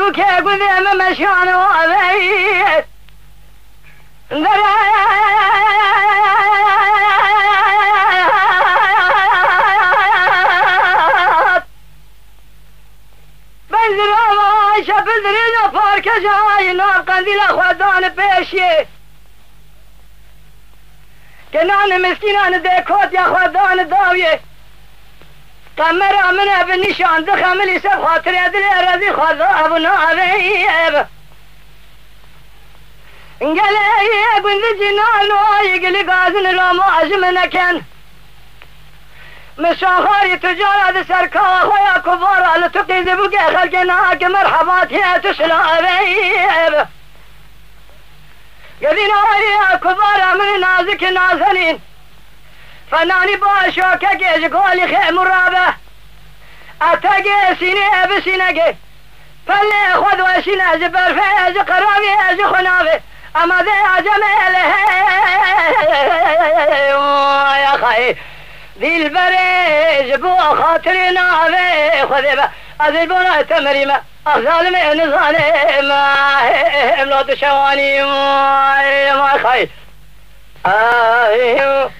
bu kegu deme o aveyet. بندر آواش بندر اینا بيشي كنان مسكينان ديكوت يا اخواتان داويه قمر من بالنشان دخم لي سب خاطر ادري ارضي خذا ابو نابيب قال يا بنت جنان ويقلي قازن لو ما اجمنا كان مشاخاري تجارة سركا خويا كبار لتقي ذبقى خلقنا مرحبات يا تسلا گذین آوری ها کبار امن نازک نازنین. فنانی با که گیج گولی خیم رابه اتا گه سینه اب سینه پل خود و سینه از برفه از قرامی از خنابه اما ده عجم اله. یا خای دیل بره جبو خاطر نابه خود با از بنا تمریمه أغزال من ظالم املو تشواني ما خي آه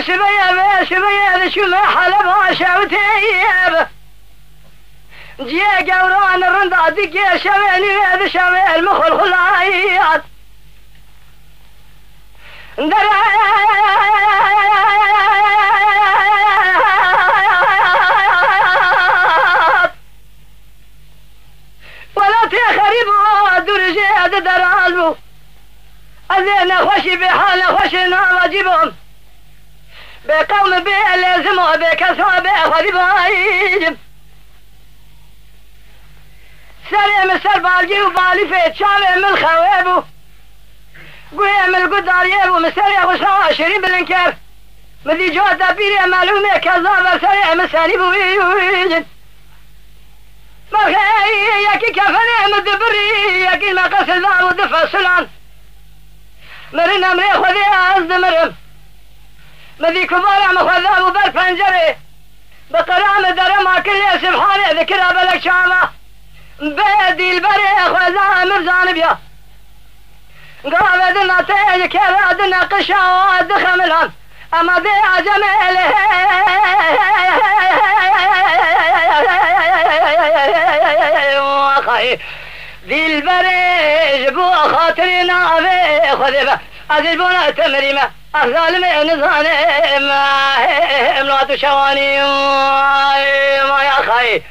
شبيه شبيه شو ما حلب شوتيب جي قوران الرندات جي شبيني هذا شبيه المخل خلايات. ولا تخرب درجة درالبو أذينا خوشي بحالة خوشي نام أجيبهم بقوم بي لازم وبكسوة بأخذ بايجم سليم السر بالجي وبالي فيت. شامي من خوابو قوي من القدار يبو مسري غشنا عشرين بالانكار مدي جو دبيري معلومة كذاب. سريع مساني بويجن مرخي يكي كفني مدبري يكي ما قصد ودفع سلان مرن امري خذي ازد مرم. مذي كبار مخذاب وبر فنجري بقرام درما كل سبحانه ذكرها بلك شامة بيدي البري خذا مرزان بيا قرابة دنا كيرا دنا قشا ودخم الهم اما ذي عجمل ذي البريج بو خاطرنا بي خذبه عزيز بونا تمريمه أهزال من ظالم امرأة شواني ما يا خي.